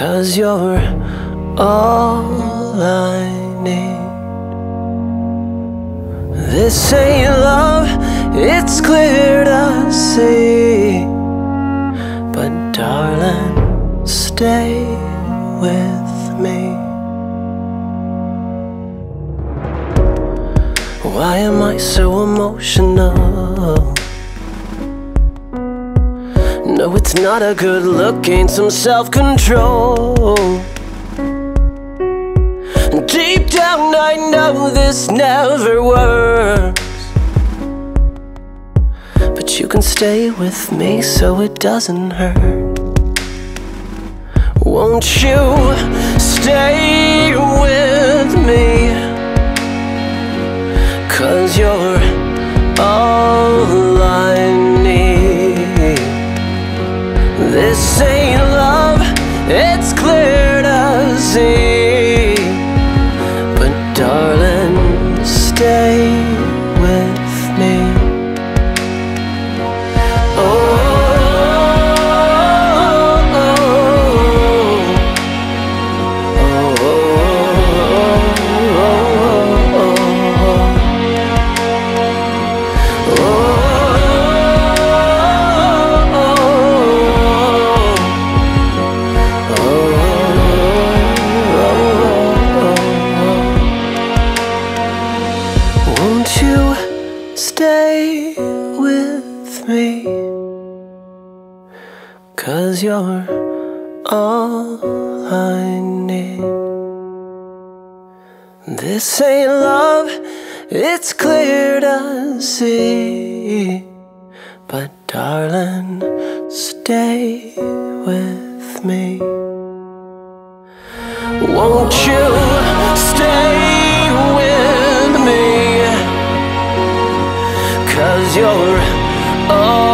Cause you're all I need. This ain't love, it's clear to see. But darling, stay with me. Why am I so emotional? No, it's not a good look, gain some self control. Deep down, I know this never works. But you can stay with me so it doesn't hurt. Won't you stay with me? Cause you're This ain't love, it's clear stay with me? Cause you're all I need. This ain't love, it's clear to see. But darling, stay with me. Won't you Cause you're